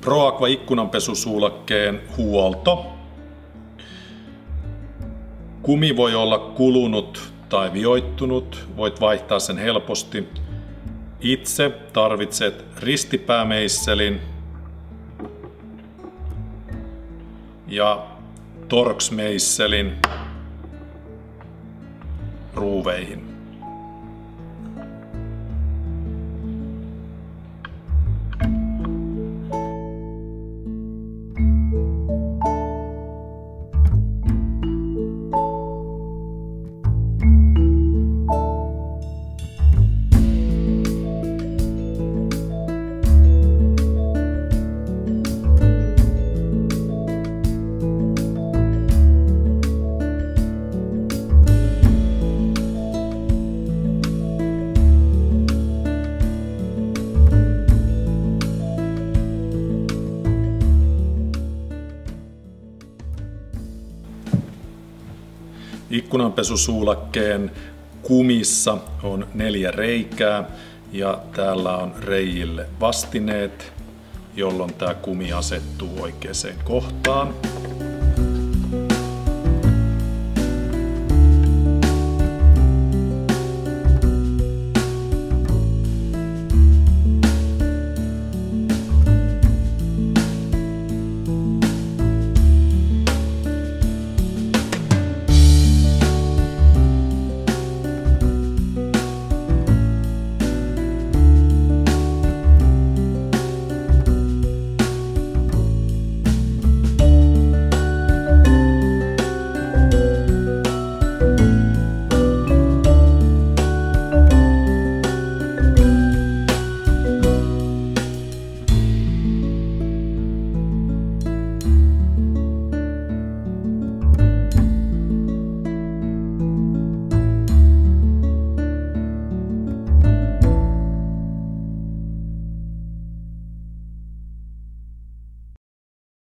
ProAqua ikkunanpesusuulakkeen huolto. Kumi voi olla kulunut tai vioittunut, voit vaihtaa sen helposti. Itse tarvitset ristipäämeisselin ja torksmeisselin ruuveihin. Ikkunanpesusuulakkeen kumissa on neljä reikää ja täällä on reijille vastineet, jolloin tämä kumi asettuu oikeaan kohtaan.